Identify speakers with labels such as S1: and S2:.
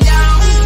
S1: down.